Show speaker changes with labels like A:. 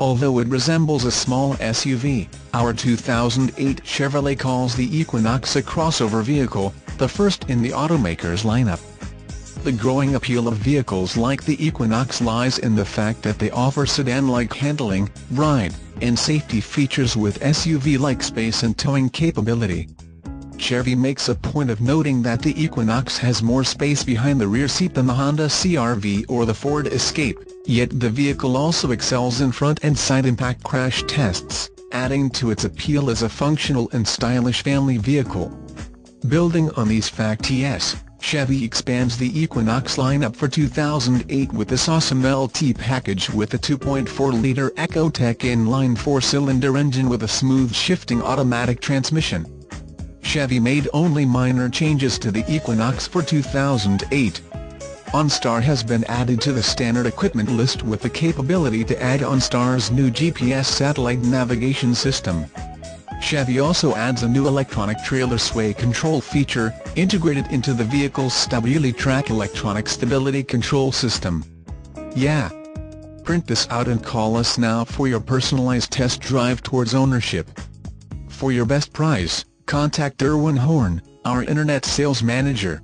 A: Although it resembles a small SUV, our 2008 Chevrolet calls the Equinox a crossover vehicle, the first in the automaker's lineup. The growing appeal of vehicles like the Equinox lies in the fact that they offer sedan-like handling, ride, and safety features with SUV-like space and towing capability. Chevy makes a point of noting that the Equinox has more space behind the rear seat than the Honda CR-V or the Ford Escape, yet the vehicle also excels in front and side impact crash tests, adding to its appeal as a functional and stylish family vehicle. Building on these facts Chevy expands the Equinox lineup for 2008 with this awesome LT package with a 2.4-litre Ecotec inline four-cylinder engine with a smooth shifting automatic transmission. Chevy made only minor changes to the Equinox for 2008. OnStar has been added to the standard equipment list with the capability to add OnStar's new GPS satellite navigation system. Chevy also adds a new electronic trailer sway control feature, integrated into the vehicle's StabiliTrak electronic stability control system. Yeah! Print this out and call us now for your personalized test drive towards ownership. For your best price, contact Derwin Horne, our Internet Sales Manager.